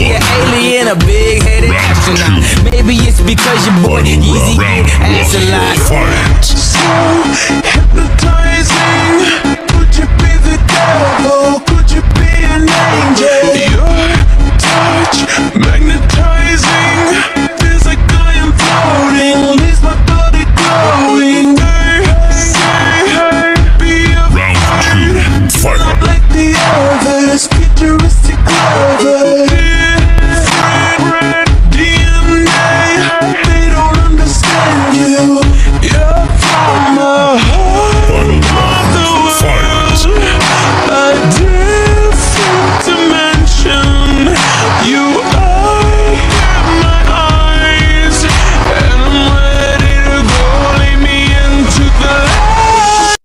Maybe an alien, a big-headed astronaut. Maybe it's because your boy Yeezy ain't ass a lot.